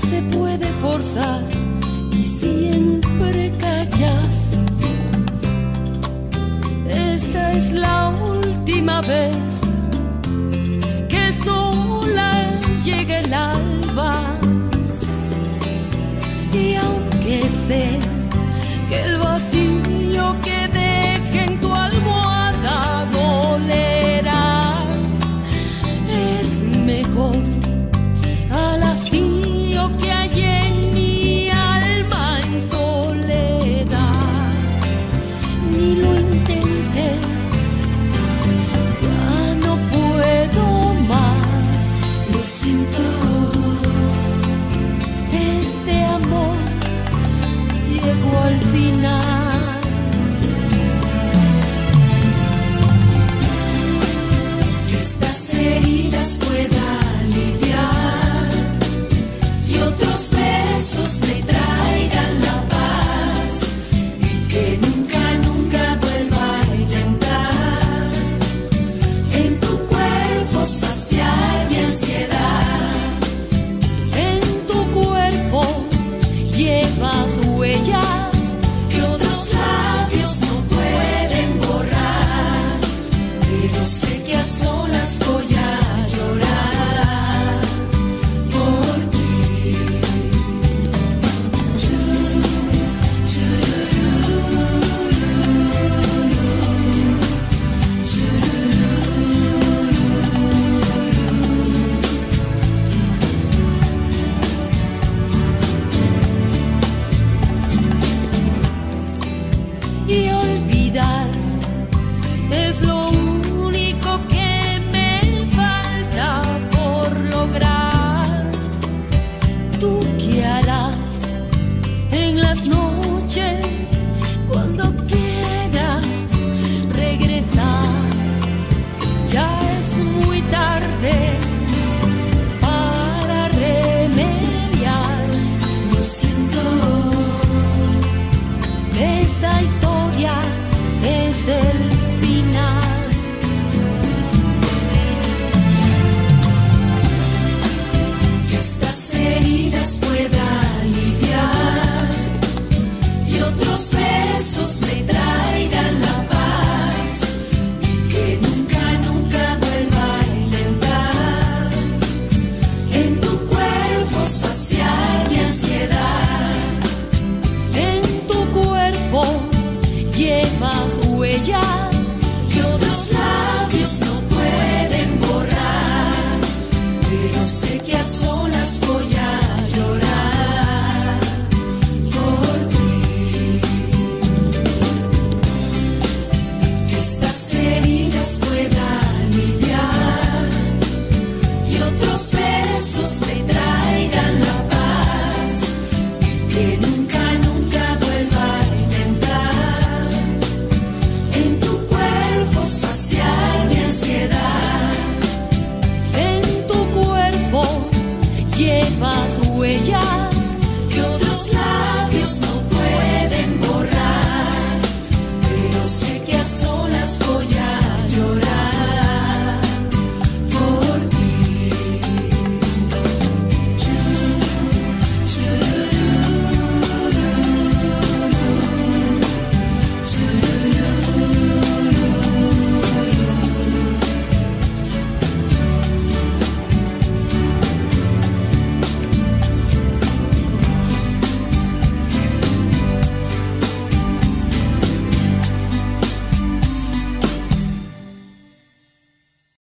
se puede forzar outros preços vendrão.